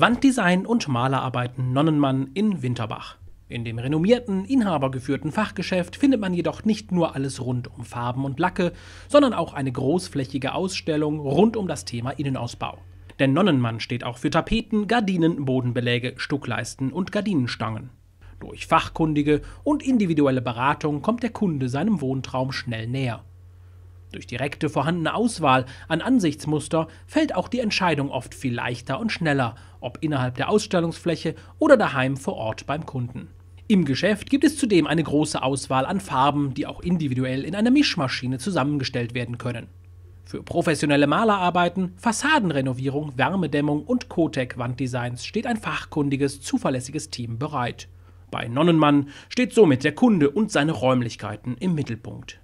Wanddesign und Malerarbeiten Nonnenmann in Winterbach. In dem renommierten, inhabergeführten Fachgeschäft findet man jedoch nicht nur alles rund um Farben und Lacke, sondern auch eine großflächige Ausstellung rund um das Thema Innenausbau. Denn Nonnenmann steht auch für Tapeten, Gardinen, Bodenbeläge, Stuckleisten und Gardinenstangen. Durch fachkundige und individuelle Beratung kommt der Kunde seinem Wohntraum schnell näher. Durch direkte vorhandene Auswahl an Ansichtsmuster fällt auch die Entscheidung oft viel leichter und schneller, ob innerhalb der Ausstellungsfläche oder daheim vor Ort beim Kunden. Im Geschäft gibt es zudem eine große Auswahl an Farben, die auch individuell in einer Mischmaschine zusammengestellt werden können. Für professionelle Malerarbeiten, Fassadenrenovierung, Wärmedämmung und Kotec-Wanddesigns steht ein fachkundiges, zuverlässiges Team bereit. Bei Nonnenmann steht somit der Kunde und seine Räumlichkeiten im Mittelpunkt.